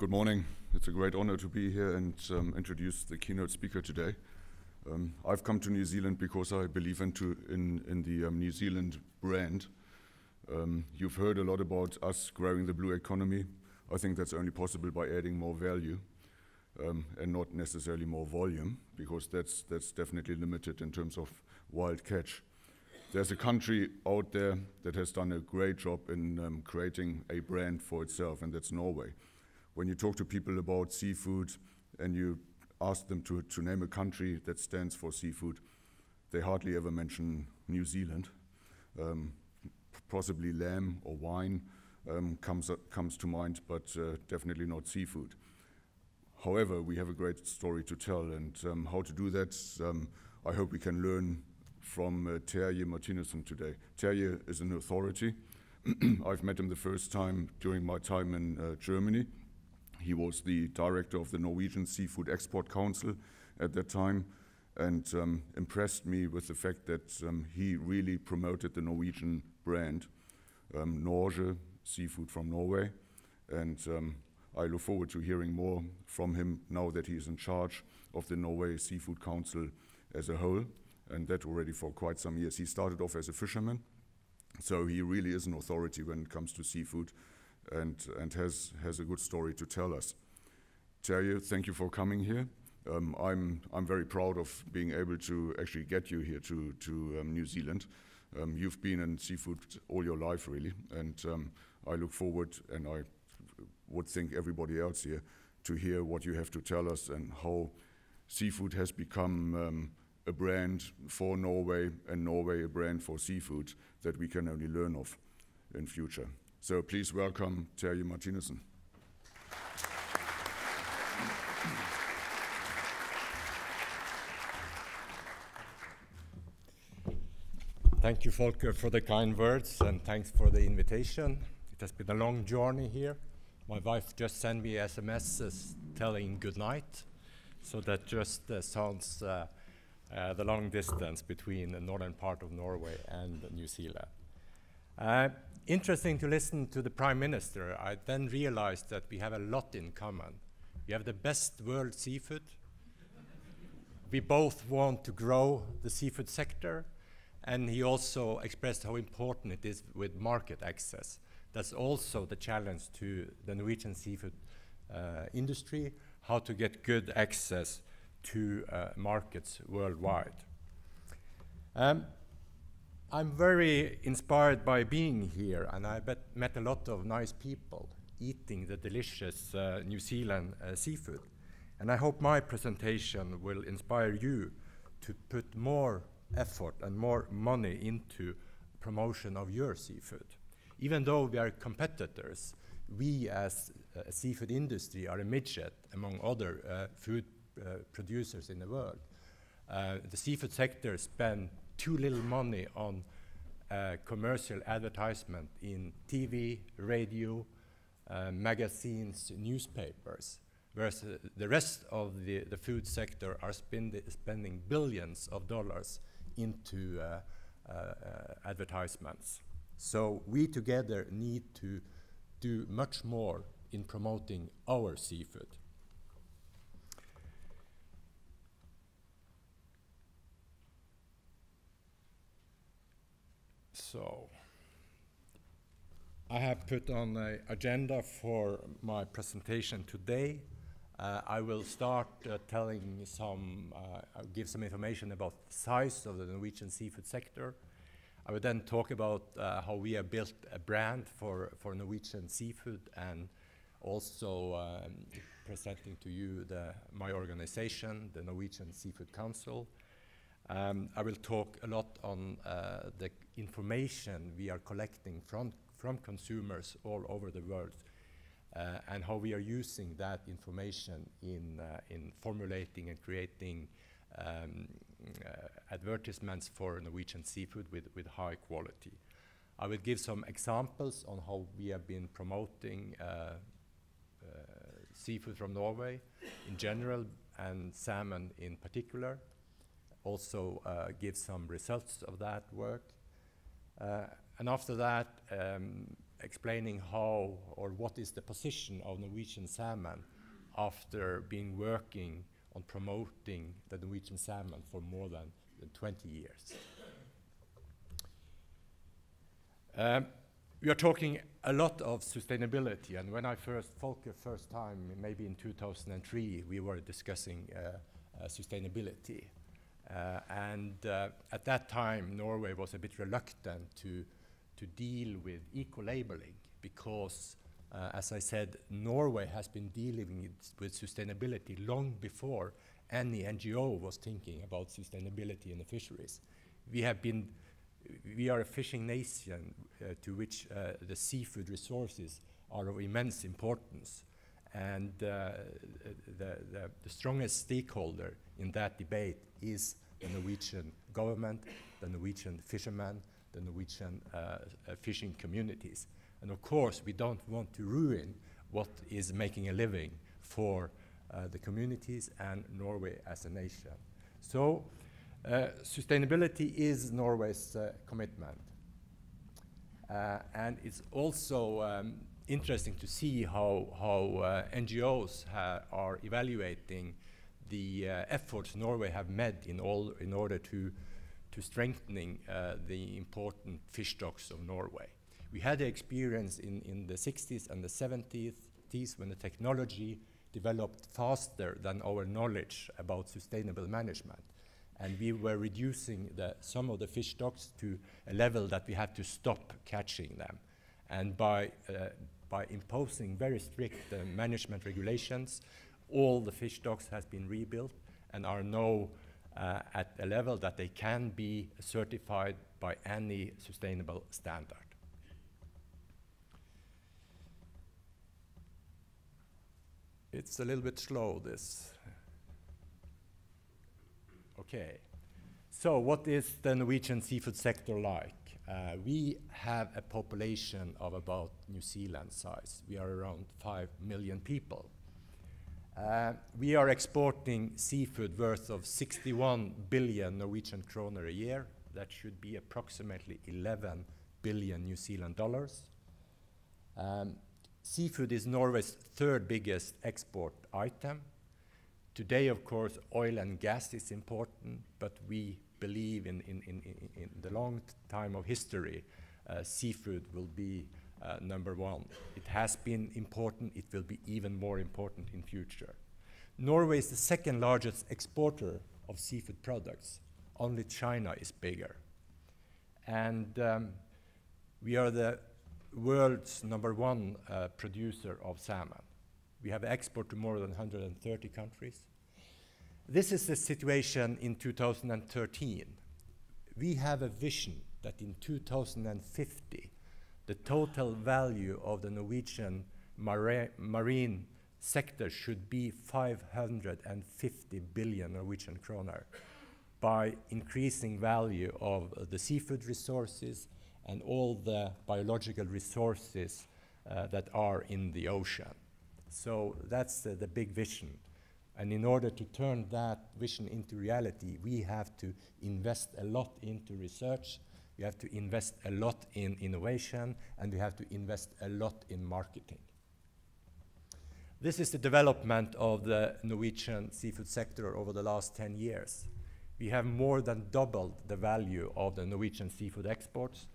Good morning. It's a great honor to be here and um, introduce the keynote speaker today. Um, I've come to New Zealand because I believe into, in, in the um, New Zealand brand. Um, you've heard a lot about us growing the blue economy. I think that's only possible by adding more value um, and not necessarily more volume, because that's, that's definitely limited in terms of wild catch. There's a country out there that has done a great job in um, creating a brand for itself, and that's Norway. When you talk to people about seafood and you ask them to, to name a country that stands for seafood, they hardly ever mention New Zealand. Um, possibly lamb or wine um, comes, comes to mind, but uh, definitely not seafood. However, we have a great story to tell, and um, how to do that, um, I hope we can learn from uh, Terje Martinussen today. Terje is an authority. I've met him the first time during my time in uh, Germany. He was the director of the Norwegian Seafood Export Council at that time and um, impressed me with the fact that um, he really promoted the Norwegian brand, um, Norge, seafood from Norway. And um, I look forward to hearing more from him now that he is in charge of the Norway Seafood Council as a whole, and that already for quite some years. He started off as a fisherman, so he really is an authority when it comes to seafood and, and has, has a good story to tell us. Terje, thank you for coming here. Um, I'm, I'm very proud of being able to actually get you here to, to um, New Zealand. Um, you've been in seafood all your life, really, and um, I look forward, and I would think everybody else here, to hear what you have to tell us and how seafood has become um, a brand for Norway and Norway a brand for seafood that we can only learn of in future. So please welcome Terje Martinussen. Thank you, Volker, for the kind words, and thanks for the invitation. It has been a long journey here. My wife just sent me SMSs telling good night, so that just uh, sounds uh, uh, the long distance between the northern part of Norway and New Zealand. Uh, interesting to listen to the Prime Minister. I then realized that we have a lot in common. We have the best world seafood. we both want to grow the seafood sector, and he also expressed how important it is with market access. That's also the challenge to the Norwegian seafood uh, industry, how to get good access to uh, markets worldwide. Um, I'm very inspired by being here, and I met a lot of nice people eating the delicious uh, New Zealand uh, seafood. And I hope my presentation will inspire you to put more effort and more money into promotion of your seafood even though we are competitors, we as a seafood industry are a midget among other uh, food uh, producers in the world. Uh, the seafood sector spends too little money on uh, commercial advertisement in TV, radio, uh, magazines, newspapers, whereas uh, the rest of the, the food sector are spending billions of dollars into advertisements. So we together need to do much more in promoting our seafood. So I have put on the agenda for my presentation today. Uh, I will start uh, telling some, uh, give some information about the size of the Norwegian seafood sector, I will then talk about uh, how we have built a brand for, for Norwegian seafood and also um, presenting to you the, my organization, the Norwegian Seafood Council. Um, I will talk a lot on uh, the information we are collecting from, from consumers all over the world uh, and how we are using that information in, uh, in formulating and creating um, uh, advertisements for Norwegian seafood with, with high quality. I will give some examples on how we have been promoting uh, uh, seafood from Norway in general and salmon in particular. Also uh, give some results of that work. Uh, and after that, um, explaining how or what is the position of Norwegian salmon after being working on promoting the Norwegian salmon for more than, than 20 years. Um, we are talking a lot of sustainability, and when I first, Volker, first time, maybe in 2003, we were discussing uh, uh, sustainability. Uh, and uh, at that time, Norway was a bit reluctant to, to deal with eco-labeling because, uh, as I said, Norway has been dealing with sustainability long before any NGO was thinking about sustainability in the fisheries. We have been we are a fishing nation uh, to which uh, the seafood resources are of immense importance. And uh, the, the, the, strongest stakeholder in that debate is the Norwegian government, the Norwegian fishermen, the Norwegian uh, uh, fishing communities. And of course, we don't want to ruin what is making a living for uh, the communities and Norway as a nation. So uh, sustainability is Norway's uh, commitment. Uh, and it's also um, interesting to see how, how NGOs are evaluating the efforts Norway have made in, all, in order to, to strengthening the important fish stocks of Norway. We had the experience in, in the 60s and the 70s when the technology developed faster than our knowledge about sustainable management and we were reducing the, some of the fish stocks to a level that we had to stop catching them. And by, uh, by imposing very strict uh, management regulations, all the fish stocks has been rebuilt and are now uh, at a level that they can be certified by any sustainable standard. It's a little bit slow, this. Okay. So what is the Norwegian seafood sector like? Uh, we have a population of about New Zealand size. We are around 5 million people. Uh, we are exporting seafood worth of 61 billion Norwegian kroner a year. That should be approximately 11 billion New Zealand dollars. Um, seafood is Norway's third biggest export item. Today, of course, oil and gas is important, but we believe in, in, in, in the long time of history, uh, seafood will be uh, number one. It has been important, it will be even more important in future. Norway is the second largest exporter of seafood products. Only China is bigger. And um, we are the world's number one uh, producer of salmon. We have export to more than 130 countries. This is the situation in 2013. We have a vision that in 2050, the total value of the Norwegian marine sector should be 550 billion Norwegian kroner by increasing value of uh, the seafood resources and all the biological resources uh, that are in the ocean. So that's uh, the big vision. And in order to turn that vision into reality, we have to invest a lot into research, we have to invest a lot in innovation, and we have to invest a lot in marketing. This is the development of the Norwegian seafood sector over the last 10 years. We have more than doubled the value of the Norwegian seafood exports,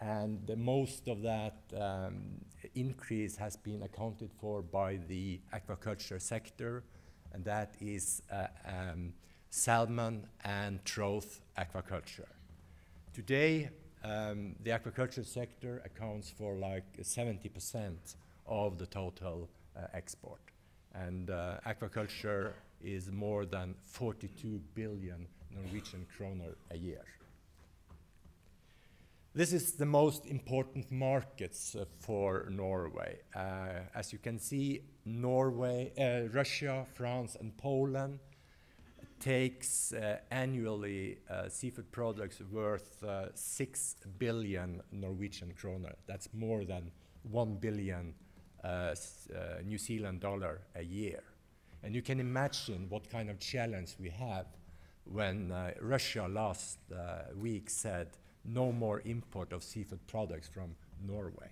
and most of that um, increase has been accounted for by the aquaculture sector, and that is uh, um, salmon and trout aquaculture. Today, um, the aquaculture sector accounts for like 70% of the total uh, export. And uh, aquaculture is more than 42 billion Norwegian kroner a year. This is the most important markets uh, for Norway. Uh, as you can see, Norway, uh, Russia, France, and Poland takes uh, annually uh, seafood products worth uh, 6 billion Norwegian kroner. That's more than 1 billion New Zealand dollar a year. And you can imagine what kind of challenge we have when Russia last week said no more import of seafood products from Norway.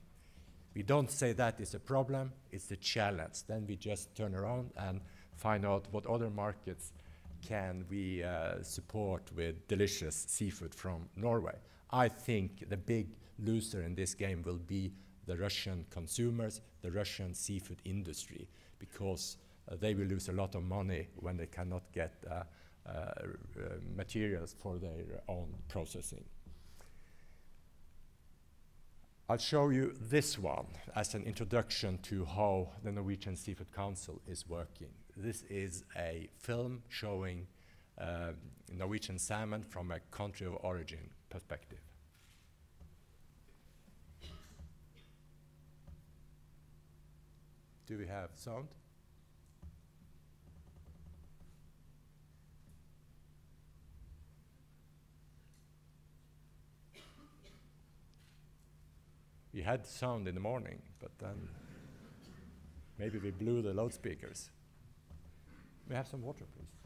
We don't say that is a problem, it's a challenge. Then we just turn around and find out what other markets can we uh, support with delicious seafood from Norway. I think the big loser in this game will be the Russian consumers, the Russian seafood industry, because uh, they will lose a lot of money when they cannot get uh, uh, uh materials for their own processing. I'll show you this one as an introduction to how the Norwegian Seafood Council is working. This is a film showing uh, Norwegian salmon from a country of origin perspective. Do we have sound? We had sound in the morning, but then maybe we blew the loudspeakers. We have some water, please.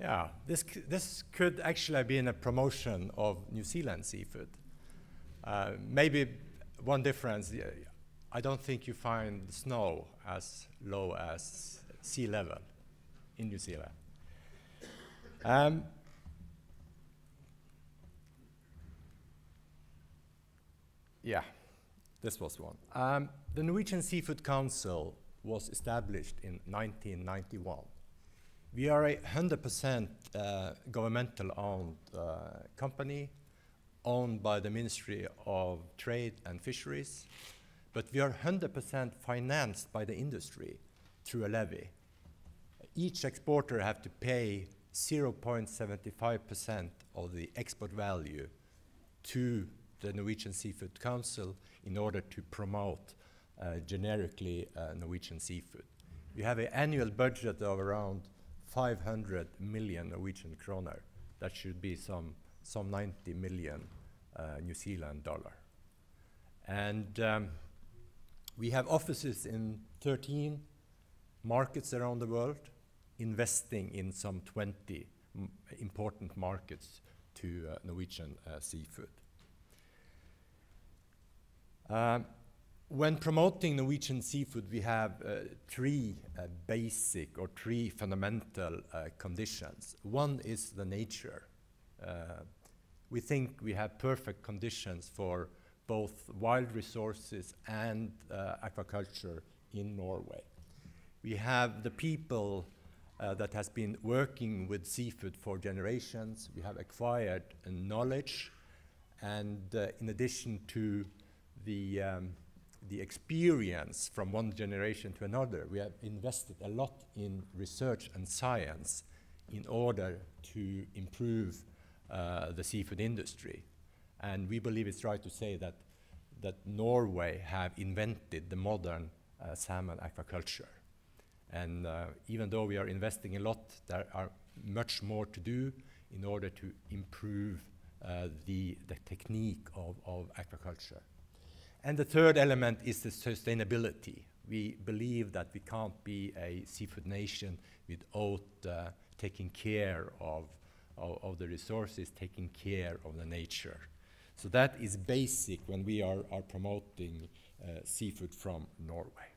Yeah, this, this could actually have been a promotion of New Zealand seafood. Uh, maybe one difference, I don't think you find snow as low as sea level in New Zealand. Um, yeah, this was one. Um, the Norwegian Seafood Council was established in 1991. We are a 100% uh, governmental owned uh, company owned by the Ministry of Trade and Fisheries, but we are 100% financed by the industry through a levy. Each exporter have to pay 0.75% of the export value to the Norwegian Seafood Council in order to promote uh, generically uh, Norwegian seafood. We have an annual budget of around 500 million Norwegian kroner. That should be some, some 90 million uh, New Zealand dollar. And um, we have offices in 13 markets around the world, investing in some 20 important markets to uh, Norwegian uh, seafood. Um, when promoting Norwegian seafood, we have uh, three uh, basic or three fundamental uh, conditions. One is the nature. Uh, we think we have perfect conditions for both wild resources and uh, aquaculture in Norway. We have the people uh, that has been working with seafood for generations. We have acquired knowledge, and in addition to the um, the experience from one generation to another. We have invested a lot in research and science in order to improve uh, the seafood industry. And we believe it's right to say that, that Norway have invented the modern uh, salmon aquaculture. And uh, even though we are investing a lot, there are much more to do in order to improve uh, the, the technique of, of aquaculture. And the third element is the sustainability. We believe that we can't be a seafood nation without uh, taking care of, of, of, the resources, taking care of the nature. So that is basic when we are, are promoting uh, seafood from Norway.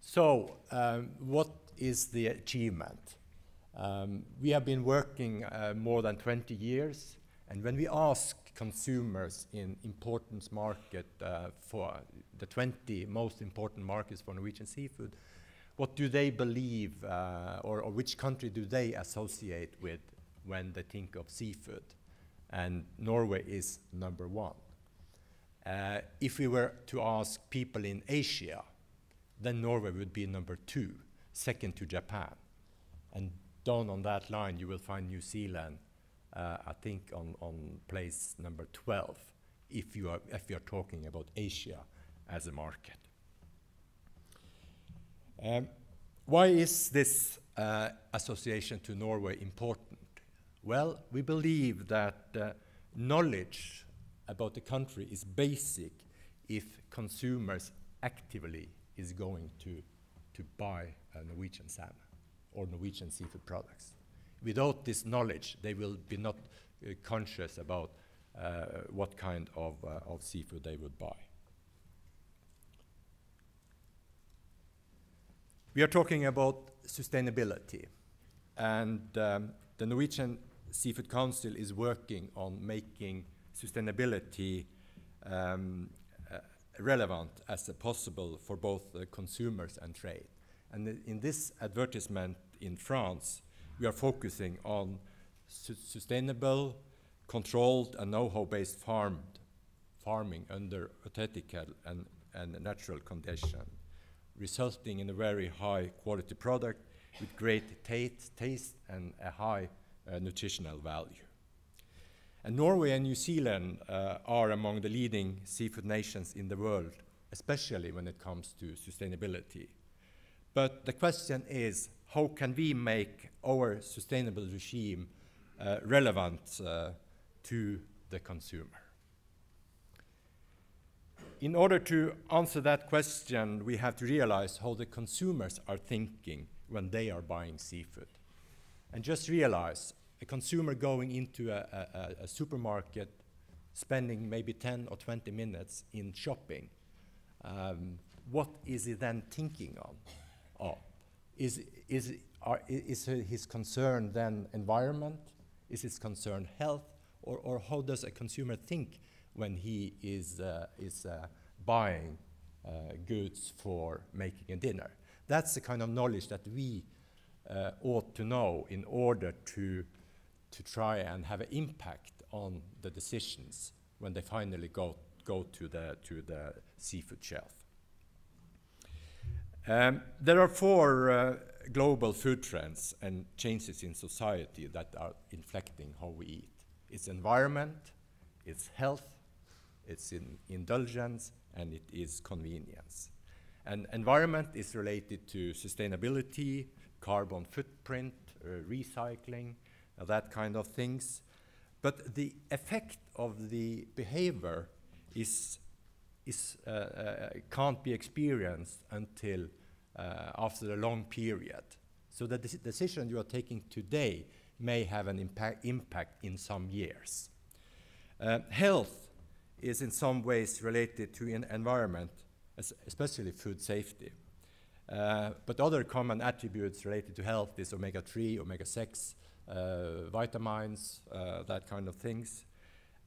So um, what is the achievement? Um, we have been working uh, more than 20 years, and when we ask consumers in important market uh, for the 20 most important markets for Norwegian seafood, what do they believe, uh, or, or, which country do they associate with when they think of seafood? And Norway is number one. Uh, if we were to ask people in Asia, then Norway would be number two, second to Japan. And down on that line, you will find New Zealand, uh, I think, on, on place number 12, if you, are, if you are talking about Asia as a market. Um, why is this uh, association to Norway important? Well, we believe that uh, knowledge about the country is basic if consumers actively is going to, to buy a Norwegian salmon or Norwegian seafood products. Without this knowledge, they will be not uh, conscious about uh, what kind of, uh, of seafood they would buy. We are talking about sustainability, and um, the Norwegian Seafood Council is working on making sustainability um, uh, relevant as possible for both consumers and trade. And in this advertisement in France, we are focusing on su sustainable, controlled, and know-how-based farmed farming under ethical and, and natural conditions, resulting in a very high-quality product with great taste, taste and a high uh, nutritional value. And Norway and New Zealand uh, are among the leading seafood nations in the world, especially when it comes to sustainability. But the question is, how can we make our sustainable regime uh, relevant uh, to the consumer? In order to answer that question, we have to realize how the consumers are thinking when they are buying seafood. And just realize a consumer going into a, a, a supermarket, spending maybe 10 or 20 minutes in shopping, um, what is he then thinking of? Is, is, are, is his concern then environment? Is his concern health? Or, or how does a consumer think when he is, uh, is uh, buying uh, goods for making a dinner? That's the kind of knowledge that we uh, ought to know in order to, to try and have an impact on the decisions when they finally go, go to, the, to the seafood shelf. Um, there are four uh, global food trends and changes in society that are inflecting how we eat. It's environment, it's health, it's in indulgence, and it is convenience. And environment is related to sustainability, carbon footprint, uh, recycling, uh, that kind of things. But the effect of the behavior is is, uh, uh, can't be experienced until uh, after a long period. So the de decision you are taking today may have an impact, impact in some years. Health is in some ways related to an environment, especially food safety. Uh, but other common attributes related to health is omega-3, omega-6, uh, vitamins, uh, that kind of things.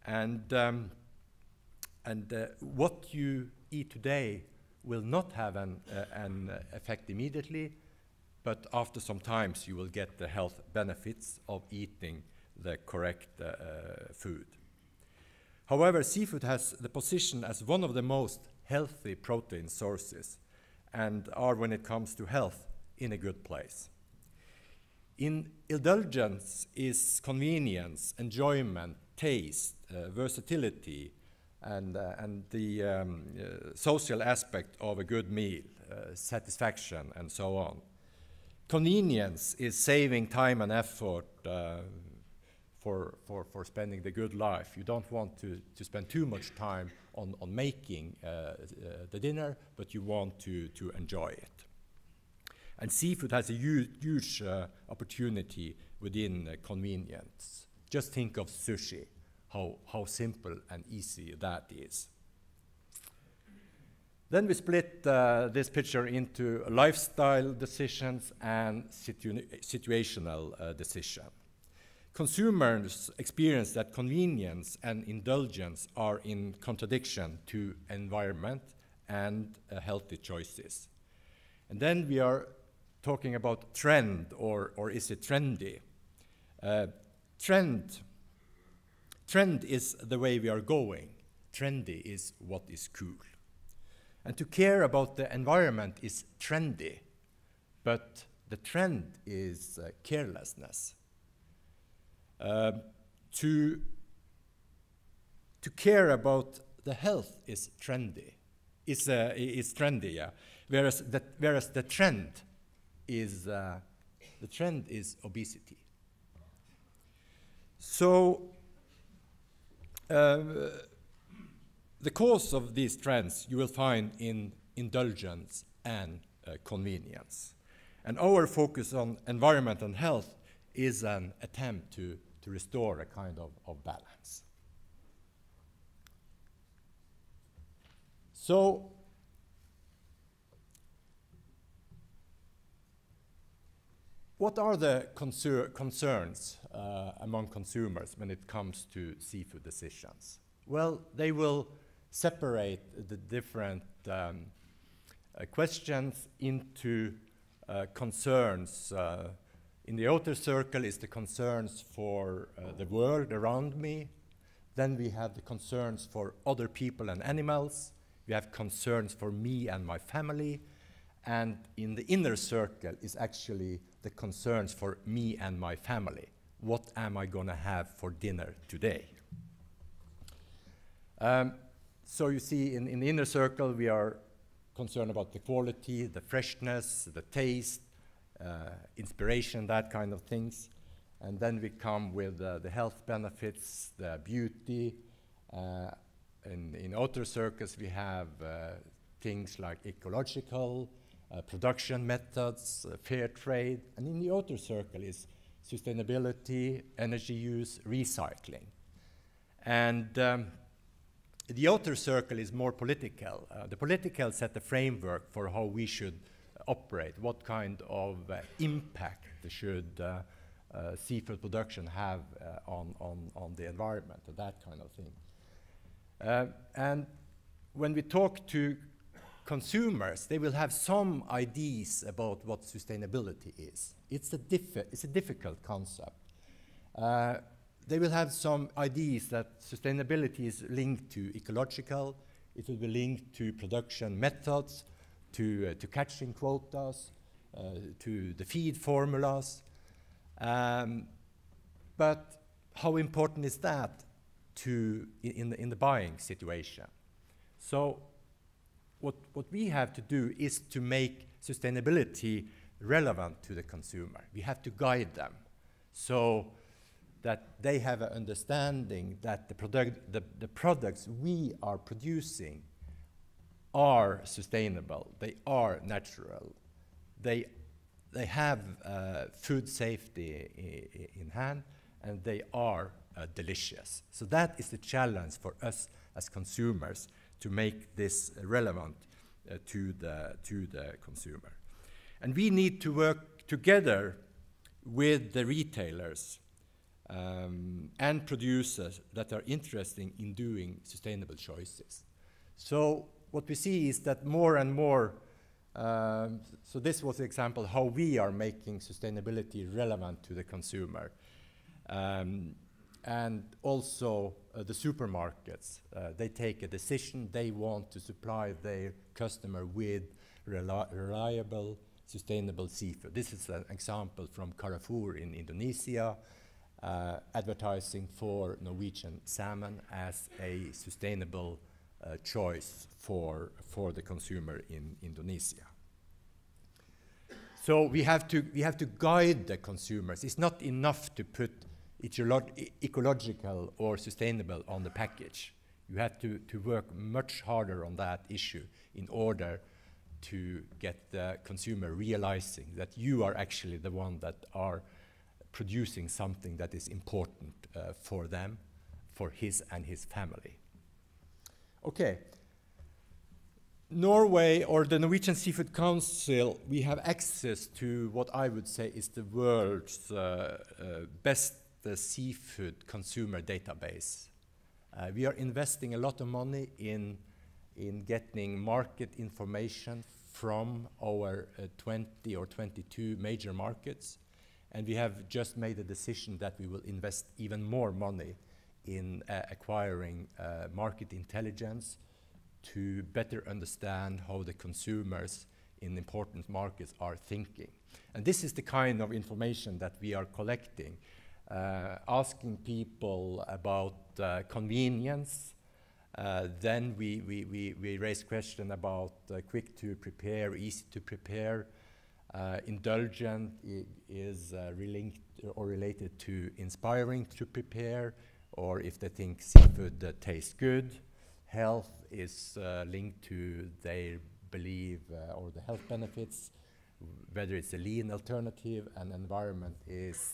And um, and uh, what you eat today will not have an, uh, an effect immediately, but after some times you will get the health benefits of eating the correct uh, food. However, seafood has the position as one of the most healthy protein sources and are, when it comes to health, in a good place. In indulgence is convenience, enjoyment, taste, uh, versatility, and, uh, and the um, uh, social aspect of a good meal, uh, satisfaction, and so on. Convenience is saving time and effort uh, for, for, for spending the good life. You don't want to, to spend too much time on, on making uh, uh, the dinner, but you want to, to enjoy it. And seafood has a huge, huge opportunity within convenience. Just think of sushi, how, how simple and easy that is. Then we split uh, this picture into lifestyle decisions and situ situational uh, decisions. Consumers experience that convenience and indulgence are in contradiction to environment and uh, healthy choices. And then we are talking about trend, or, or is it trendy? Uh, trend, trend is the way we are going. Trendy is what is cool. And to care about the environment is trendy, but the trend is uh, carelessness. Um, to, to care about the health is trendy. Is, uh, is trendy, yeah. Whereas the, whereas the trend is uh, the trend is obesity. So uh, the cause of these trends you will find in indulgence and uh, convenience. And our focus on environment and health is an attempt to to restore a kind of, of balance. So, what are the concerns uh, among consumers when it comes to seafood decisions? Well, they will separate the different um, uh, questions into uh, concerns uh, in the outer circle is the concerns for uh, the world around me. Then we have the concerns for other people and animals. We have concerns for me and my family. And in the inner circle is actually the concerns for me and my family. What am I going to have for dinner today? Um, so you see, in, in the inner circle, we are concerned about the quality, the freshness, the taste, uh, inspiration, that kind of things. And then we come with uh, the health benefits, the beauty. Uh, in, in outer circles, we have things like ecological, uh, production methods, uh, fair trade, and in the outer circle is sustainability, energy use, recycling. And um, the outer circle is more political. Uh, the political set the framework for how we should operate? What kind of uh, impact should uh, uh, seafood production have on, on, on the environment, that kind of thing? and when we talk to consumers, they will have some ideas about what sustainability is. It's a, it's a difficult concept. Uh, they will have some ideas that sustainability is linked to ecological, it will be linked to production methods, to, uh, to catching quotas, uh, to the feed formulas. Um, but how important is that to in, the, in the buying situation? So what, what we have to do is to make sustainability relevant to the consumer. We have to guide them so that they have an understanding that the, product, the, the products we are producing are sustainable, they are natural, they, they have uh, food safety in hand, and they are uh, delicious. So that is the challenge for us as consumers to make this relevant uh, to, the, to the consumer. And we need to work together with the retailers um, and producers that are interested in doing sustainable choices. So what we see is that more and more, um, so this was an example how we are making sustainability relevant to the consumer. Um, and also uh, the supermarkets, uh, they take a decision, they want to supply their customer with reli reliable, sustainable seafood. This is an example from Carrefour in Indonesia, uh, advertising for Norwegian salmon as a sustainable uh, choice for, for the consumer in Indonesia. So we have, to, we have to guide the consumers. It's not enough to put ecological or sustainable on the package. You have to, to work much harder on that issue in order to get the consumer realizing that you are actually the one that are producing something that is important uh, for them, for his and his family. Okay. Norway or the Norwegian Seafood Council, we have access to what I would say is the world's uh, uh, best uh, seafood consumer database. Uh, we are investing a lot of money in, in getting market information from our uh, 20 or 22 major markets. And we have just made a decision that we will invest even more money in uh, acquiring uh, market intelligence to better understand how the consumers in important markets are thinking. And this is the kind of information that we are collecting, asking people about uh, convenience, uh, then we, we, we, we raise question about uh, quick to prepare, easy to prepare. Uh, indulgent is relinked or related to inspiring to prepare, or if they think seafood tastes good. Health is linked to their belief or the health benefits, whether it's a lean alternative, and environment is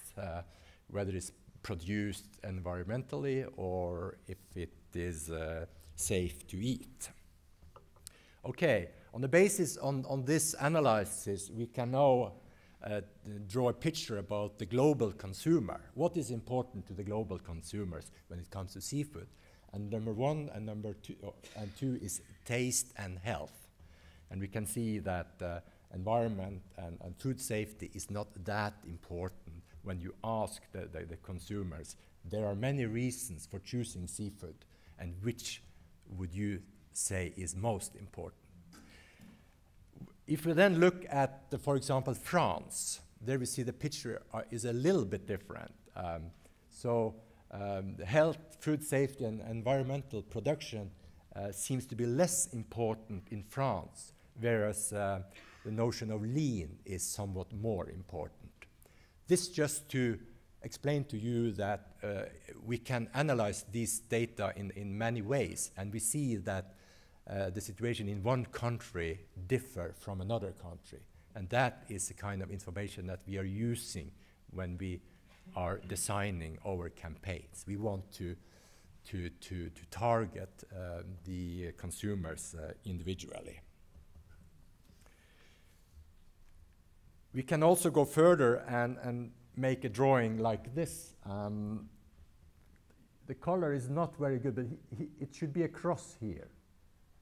whether it's produced environmentally or if it is uh, safe to eat. Okay, on the basis on, on this analysis, we can now uh, draw a picture about the global consumer. What is important to the global consumers when it comes to seafood? And number one and number two, oh, and two is taste and health. And we can see that uh, environment and, and, food safety is not that important when you ask the, the, the consumers. There are many reasons for choosing seafood, and which would you say is most important? If we then look at, the, for example, France, there we see the picture uh, is a little bit different. Um, so um, health, food safety, and environmental production uh, seems to be less important in France, whereas uh, the notion of lean is somewhat more important. This just to explain to you that uh, we can analyze these data in, in many ways, and we see that uh, the situation in one country differ from another country. And that is the kind of information that we are using when we are designing our campaigns. We want to, to, to, to target uh, the consumers uh, individually. We can also go further and, and make a drawing like this. Um, the color is not very good, but he, he, it should be a cross here.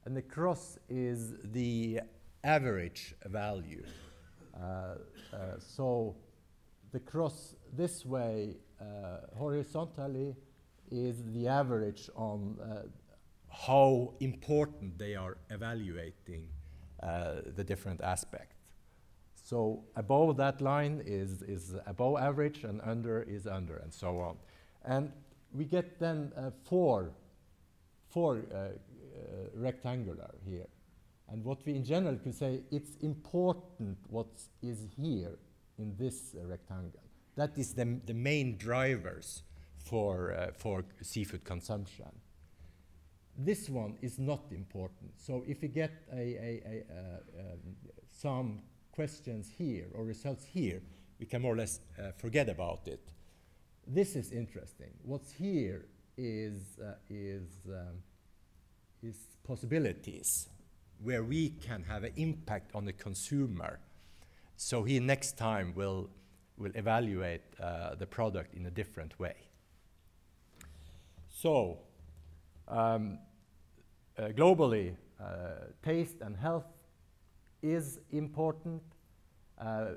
And the cross is the average value. Uh, uh, so the cross this way uh, horizontally is the average on uh, how important they are evaluating uh, the different aspects. So above that line is, is above average and under is under and so on. And we get then uh, four, four uh, uh, rectangular here. And what we in general could say, it's important what is here in this rectangle. That is the, the main drivers for, uh, for seafood consumption. This one is not important. So if we get a, a, a, uh, um, some questions here or results here, we can more or less uh, forget about it. This is interesting. What's here is, uh, is, um, is possibilities where we can have an impact on the consumer. So he next time will, will evaluate uh, the product in a different way. So, um, uh, globally, uh, taste and health is important. Uh,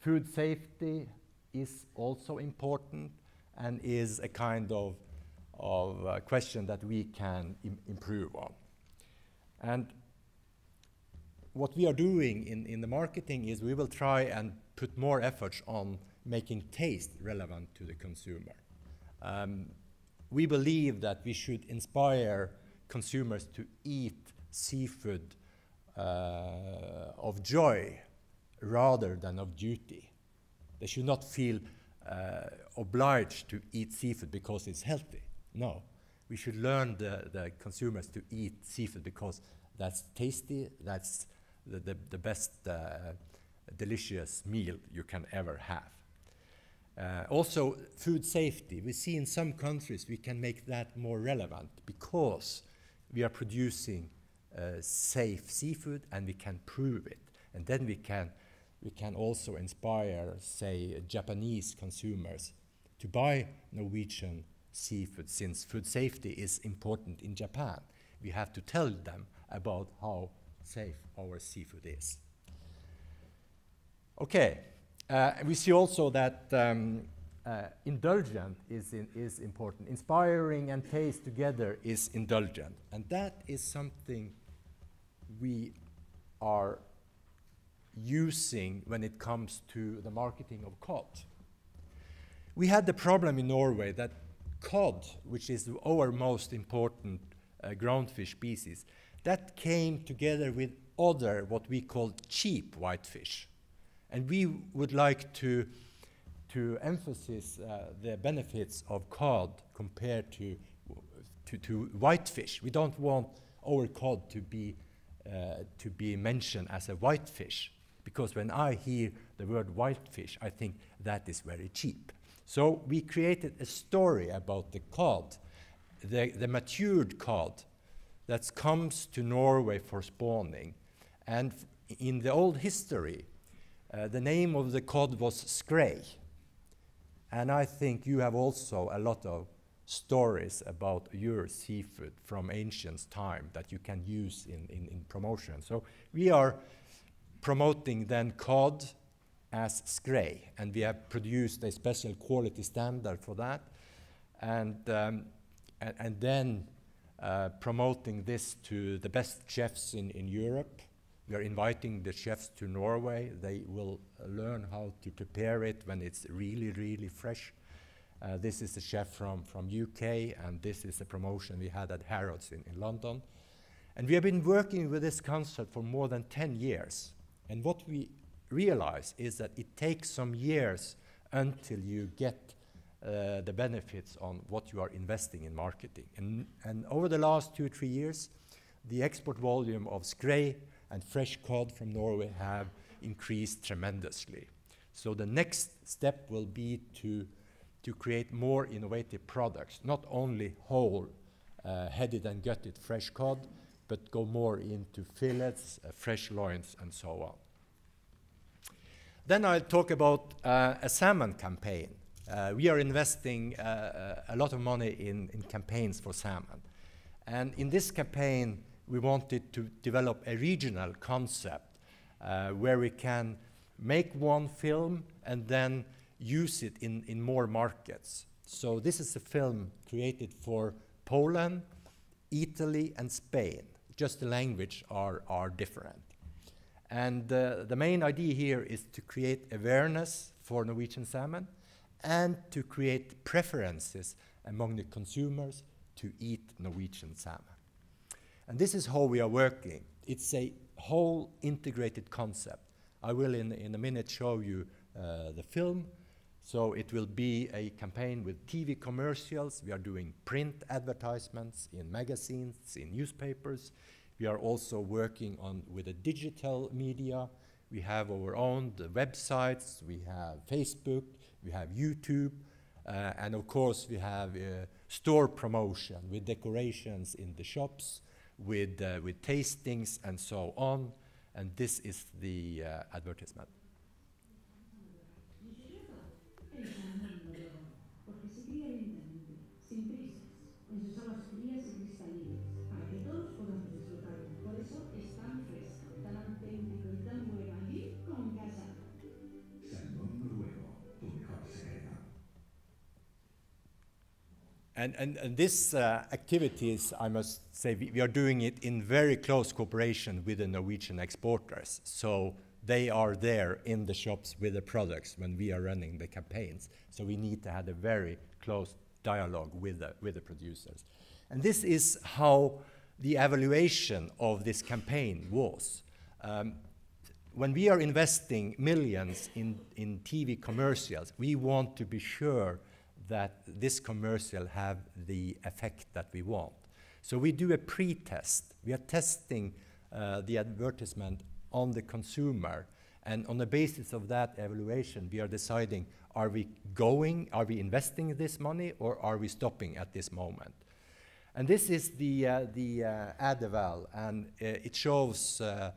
food safety is also important and is a kind of, of uh, question that we can Im improve on. And what we are doing in, in the marketing is we will try and put more efforts on making taste relevant to the consumer. Um, we believe that we should inspire consumers to eat seafood uh, of joy rather than of duty. They should not feel uh, obliged to eat seafood because it's healthy. No, we should learn the, the consumers to eat seafood because that's tasty, that's the, the, the best uh, delicious meal you can ever have. Uh, also, food safety. We see in some countries we can make that more relevant because we are producing safe seafood and we can prove it. And then we can, we can also inspire, say, Japanese consumers to buy Norwegian seafood since food safety is important in Japan. We have to tell them about how safe our seafood is. Okay, uh, we see also that um, uh, indulgent is, in, is important. Inspiring and taste together is indulgent. And that is something we are using when it comes to the marketing of cod. We had the problem in Norway that cod, which is our most important uh, groundfish species, that came together with other what we call cheap whitefish. And we would like to, to emphasize uh, the benefits of cod compared to, to, to whitefish. We don't want our cod to be, to be mentioned as a whitefish, because when I hear the word whitefish, I think that is very cheap. So we created a story about the cod, the, the matured cod that comes to Norway for spawning. And in the old history, uh, the name of the cod was Skrei. And I think you have also a lot of stories about your seafood from ancient time that you can use in, in, in promotion. So we are promoting then cod as Skrei, and we have produced a special quality standard for that. And, um, and, and, then uh, promoting this to the best chefs in, in Europe we are inviting the chefs to Norway. They will learn how to prepare it when it's really, really fresh. Uh, this is a chef from, from UK, and this is a promotion we had at Harrods in, in London. And we have been working with this concept for more than 10 years. And what we realize is that it takes some years until you get uh, the benefits on what you are investing in marketing. And, and over the last two, three years, the export volume of Skrei and fresh cod from Norway have increased tremendously. So the next step will be to, to create more innovative products, not only whole, uh, headed and gutted fresh cod, but go more into fillets, uh, fresh loins, and so on. Then I'll talk about uh, a salmon campaign. Uh, we are investing uh, uh, a lot of money in, in campaigns for salmon. And in this campaign, we wanted to develop a regional concept where we can make one film and then use it in, in more markets. So this is a film created for Poland, Italy, and Spain. Just the language are, are different. And uh, the main idea here is to create awareness for Norwegian salmon and to create preferences among the consumers to eat Norwegian salmon. And this is how we are working. It's a whole integrated concept. I will in, in a minute show you uh, the film. So it will be a campaign with TV commercials. We are doing print advertisements in magazines, in newspapers. We are also working on with the digital media. We have our own websites, we have Facebook, we have YouTube, uh, and of course we have uh, store promotion with decorations in the shops with, uh, with tastings and so on. And this is the uh, advertisement. And, and, and this uh, activities, I must say, we, we, are doing it in very close cooperation with the Norwegian exporters. So they are there in the shops with the products when we are running the campaigns. So we need to have a very close dialogue with the, with the producers. And this is how the evaluation of this campaign was. Um, when we are investing millions in, in TV commercials, we want to be sure that this commercial have the effect that we want. So we do a pre-test. We are testing uh, the advertisement on the consumer, and on the basis of that evaluation, we are deciding, are we going, are we investing this money, or are we stopping at this moment? And this is the, uh, the uh, ad eval, and uh, it shows uh,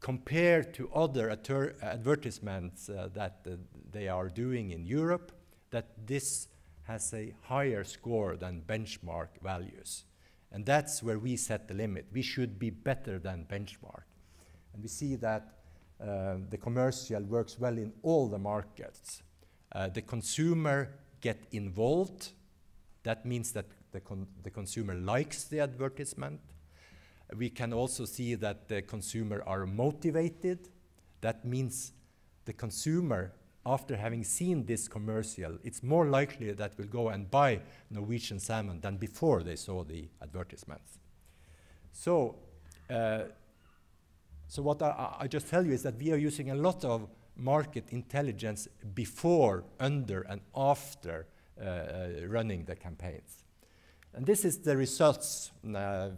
compared to other advertisements uh, that they are doing in Europe, that this has a higher score than benchmark values. And that's where we set the limit. We should be better than benchmark. And we see that uh, the commercial works well in all the markets. Uh, the consumer get involved. That means that the, con the consumer likes the advertisement. We can also see that the consumer are motivated. That means the consumer, after having seen this commercial, it's more likely that will go and buy Norwegian salmon than before they saw the advertisements. So, uh, so what I, I just tell you is that we are using a lot of market intelligence before, under, and after uh, uh running the campaigns. And this is the results uh,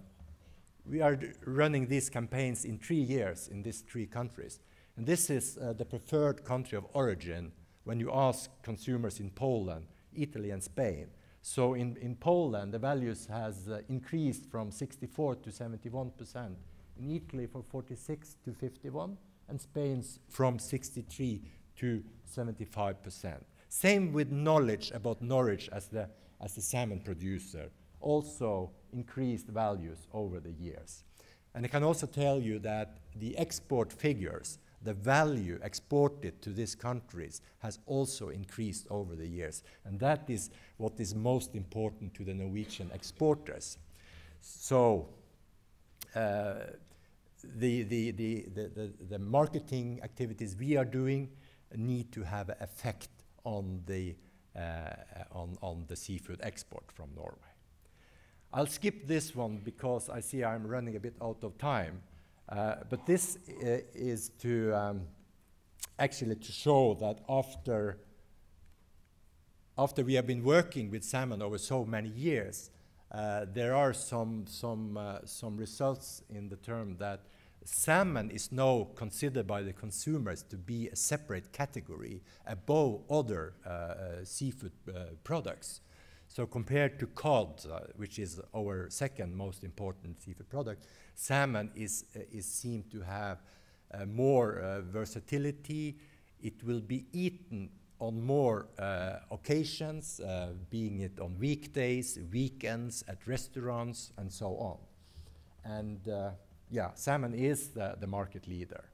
we are running these campaigns in three years in these three countries. And this is uh, the preferred country of origin when you ask consumers in Poland, Italy, and Spain. So in, in Poland, the values has uh, increased from 64 to 71 percent. In Italy, from 46 to 51, and Spain's from 63 to 75 percent. Same with knowledge about Norway as the, as the salmon producer also increased values over the years. And I can also tell you that the export figures, the value exported to these countries has also increased over the years. And that is what is most important to the Norwegian exporters. So uh, the, the, the, the, the marketing activities we are doing need to have an effect on the, uh, on, on the seafood export from Norway. I'll skip this one because I see I'm running a bit out of time. Uh, but this uh, is to um, actually to show that after, after we have been working with salmon over so many years, uh, there are some, some, uh, some results in the term that salmon is now considered by the consumers to be a separate category above other uh, uh, seafood products. So compared to cod, uh, which is our second most important seafood product, salmon is, uh, is seen to have uh, more uh, versatility. It will be eaten on more uh, occasions, uh, being it on weekdays, weekends, at restaurants, and so on. And yeah, salmon is the, the market leader.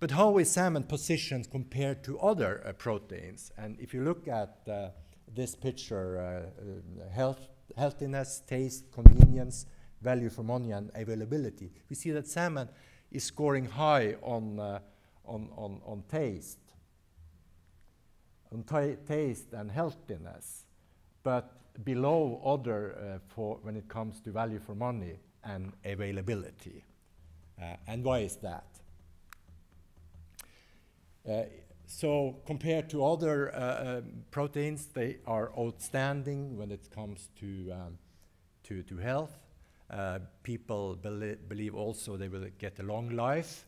But how is salmon positioned compared to other proteins? And if you look at this picture, uh, uh, health, healthiness, taste, convenience, value for money, and availability. We see that salmon is scoring high on, uh, on, on, on taste, on taste and healthiness, but below other for when it comes to value for money and availability. Uh, and why is that? Uh, so compared to other uh, uh, proteins, they are outstanding when it comes to, um, to, to, health. Uh, people belie believe also they will get a long life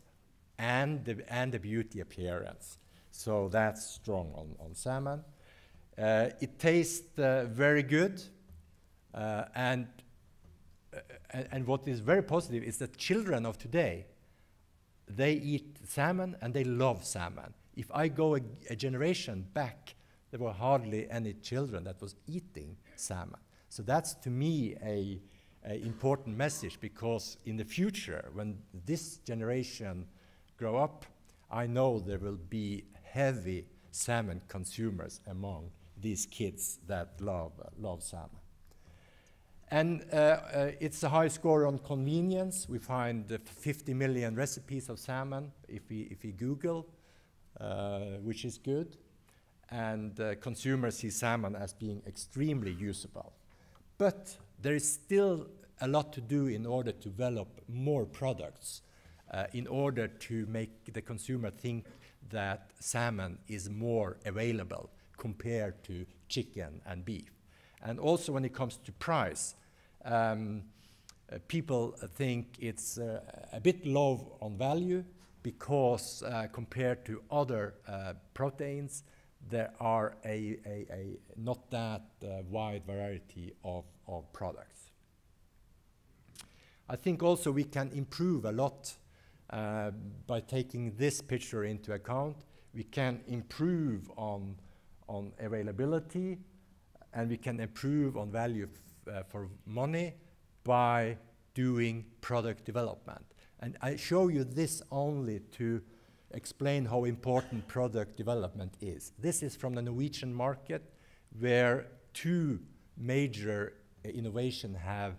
and the, and the beauty appearance. So that's strong on, on salmon. Uh, it tastes uh, very good. Uh, and, and, and what is very positive is that children of today, they eat salmon and they love salmon if I go a, a, generation back, there were hardly any children that was eating salmon. So that's to me a, a important message because in the future, when this generation grow up, I know there will be heavy salmon consumers among these kids that love, uh, love salmon. And uh, uh, it's a high score on convenience. We find uh, 50 million recipes of salmon if we, if we Google. Uh, which is good. and uh, consumers see salmon as being extremely usable. But there is still a lot to do in order to develop more products, uh, in order to make the consumer think that salmon is more available compared to chicken and beef. And also when it comes to price, um, uh, people think it's uh, a bit low on value because uh, compared to other uh, proteins, there are a, a, a not that uh, wide variety of, of products. I think also we can improve a lot uh, by taking this picture into account. We can improve on, on availability and we can improve on value uh, for money by doing product development. And I show you this only to explain how important product development is. This is from the Norwegian market where two major uh, innovation have,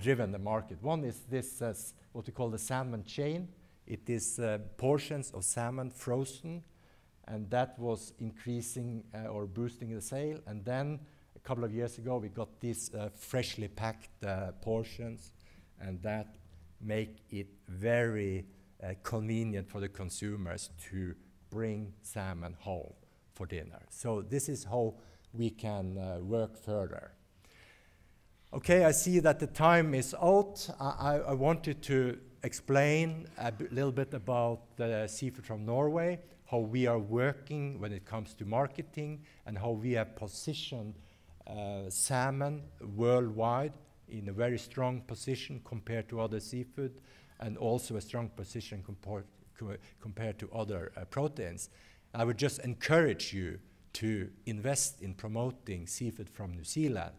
driven the market. One is this, uh, what we call the salmon chain. It is uh, portions of salmon frozen, and that was increasing uh, or boosting the sale. And then a couple of years ago, we got these uh, freshly packed uh, portions, and that make it very uh, convenient for the consumers to bring salmon home for dinner. So this is how we can uh, work further. Okay, I see that the time is out. I, I wanted to explain a little bit about the seafood from Norway, how we are working when it comes to marketing, and how we have positioned uh, salmon worldwide in a very strong position compared to other seafood and also a strong position compared, co compared to other uh, proteins. I would just encourage you to invest in promoting seafood from New Zealand.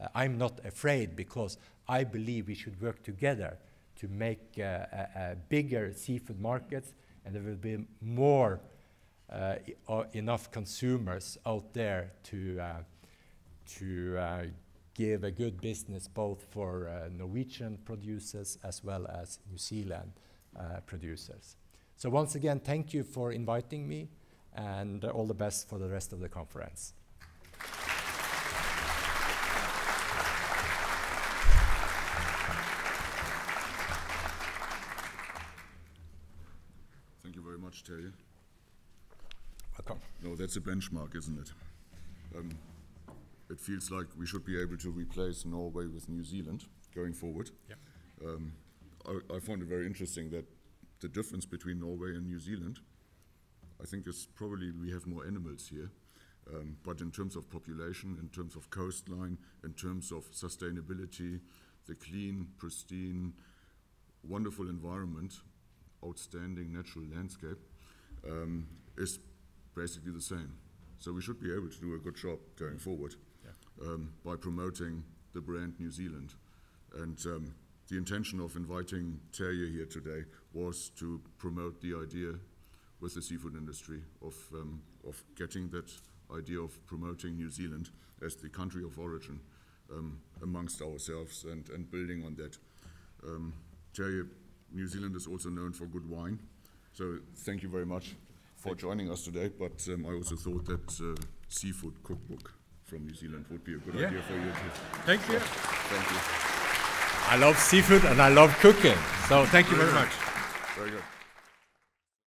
Uh, I'm not afraid because I believe we should work together to make uh, bigger seafood markets and there will be more uh, enough consumers out there to, uh, to uh, give a good business both for uh, Norwegian producers as well as New Zealand uh, producers. So once again, thank you for inviting me and uh, all the best for the rest of the conference. Thank you very much, Terje. Welcome. No, that's a benchmark, isn't it? Um, it feels like we should be able to replace Norway with New Zealand going forward. Yeah. Um, I, I find it very interesting that the difference between Norway and New Zealand, I think, is probably we have more animals here. Um, but in terms of population, in terms of coastline, in terms of sustainability, the clean, pristine, wonderful environment, outstanding natural landscape, um, is basically the same. So we should be able to do a good job going forward um, by promoting the brand New Zealand. And um, the intention of inviting Terje here today was to promote the idea with the seafood industry of, um, of getting that idea of promoting New Zealand as the country of origin um, amongst ourselves and, and building on that. Um, Terje, New Zealand is also known for good wine. So thank you very much for joining us today. But um, I also thought that uh, seafood cookbook from New Zealand would be a good yeah. idea for you too. Thank you. Thank you. I love seafood and I love cooking. So thank you very, very much. Very good.